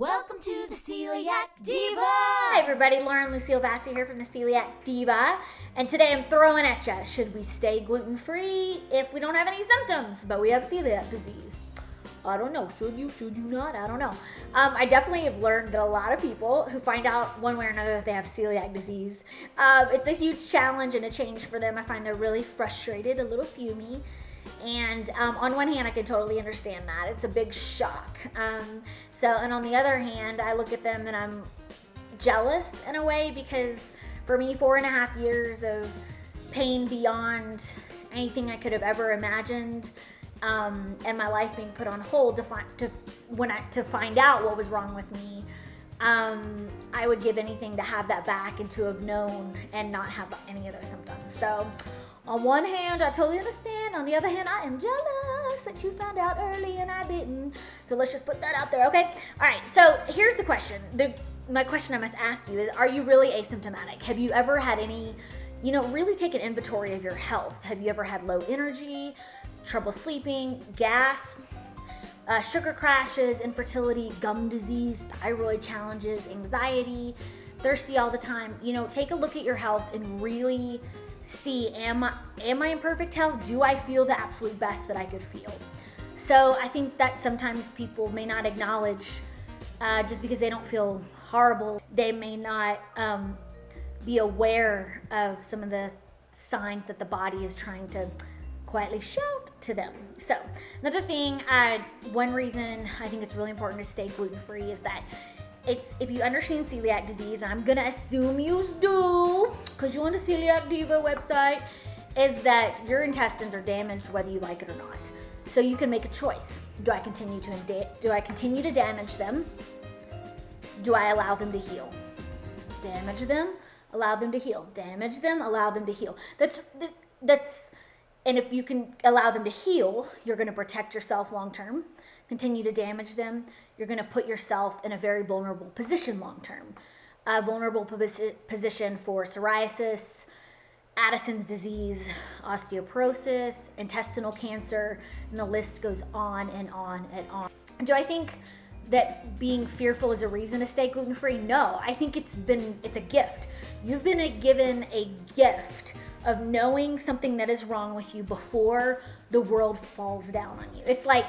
Welcome to the Celiac Diva. Hi everybody, Lauren Lucille Vassy here from the Celiac Diva, and today I'm throwing at you. Should we stay gluten-free if we don't have any symptoms, but we have celiac disease? I don't know. Should you? Should you not? I don't know. Um, I definitely have learned that a lot of people who find out one way or another that they have celiac disease, um, it's a huge challenge and a change for them. I find they're really frustrated, a little fumy. And um, on one hand, I can totally understand that. It's a big shock. Um, so, and on the other hand, I look at them and I'm jealous in a way because for me, four and a half years of pain beyond anything I could have ever imagined, um, and my life being put on hold to find to when I to find out what was wrong with me. Um, I would give anything to have that back and to have known and not have any of those symptoms. So, on one hand, I totally understand. On the other hand, I am jealous that you found out early and I didn't. So let's just put that out there, okay? All right. So here's the question. The my question I must ask you is: Are you really asymptomatic? Have you ever had any? You know, really take an inventory of your health. Have you ever had low energy, trouble sleeping, gas, uh, sugar crashes, infertility, gum disease, thyroid challenges, anxiety, thirsty all the time? You know, take a look at your health and really see am I am I in perfect health? Do I feel the absolute best that I could feel? So I think that sometimes people may not acknowledge uh, just because they don't feel horrible, they may not um, be aware of some of the signs that the body is trying to quietly shout to them. So another thing, uh, one reason I think it's really important to stay gluten free is that it's if you understand celiac disease, I'm gonna assume you do, because you're on the Celiac Diva website, is that your intestines are damaged whether you like it or not. So you can make a choice. Do I continue to do I continue to damage them? Do I allow them to heal? Damage them, allow them to heal. Damage them, allow them to heal. That's that's and if you can allow them to heal, you're going to protect yourself long term. Continue to damage them, you're going to put yourself in a very vulnerable position long term. A vulnerable position for psoriasis, Addison's disease, osteoporosis, intestinal cancer, and the list goes on and on and on. Do I think that being fearful is a reason to stay gluten free? No, I think it's been it's a gift. You've been given a gift of knowing something that is wrong with you before the world falls down on you. It's like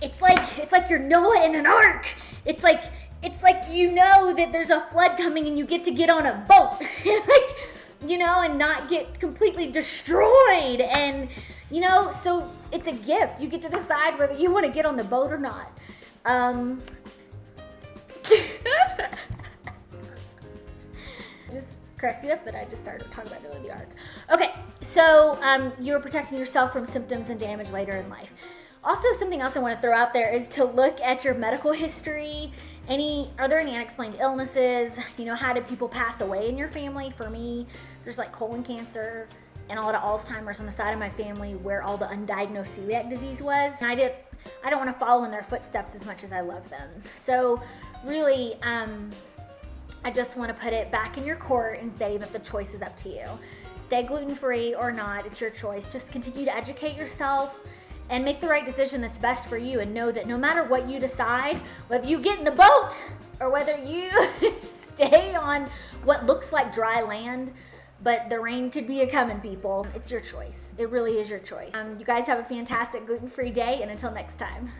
it's like it's like you're Noah in an ark. It's like it's like you know that there's a flood coming and you get to get on a boat. like you know, and not get completely destroyed. And, you know, so it's a gift. You get to decide whether you want to get on the boat or not. Um, just cracks you up that I just started talking about Noah the Ark. Okay, so um, you're protecting yourself from symptoms and damage later in life. Also, something else I want to throw out there is to look at your medical history. Any are there any unexplained illnesses? You know, how did people pass away in your family? For me, there's like colon cancer and a lot of Alzheimer's on the side of my family where all the undiagnosed celiac disease was. And I did I don't want to follow in their footsteps as much as I love them. So really, um, I just want to put it back in your court and say that the choice is up to you. Stay gluten free or not, it's your choice. Just continue to educate yourself and make the right decision that's best for you and know that no matter what you decide, whether you get in the boat or whether you stay on what looks like dry land, but the rain could be a coming, people. It's your choice. It really is your choice. Um, you guys have a fantastic gluten-free day, and until next time.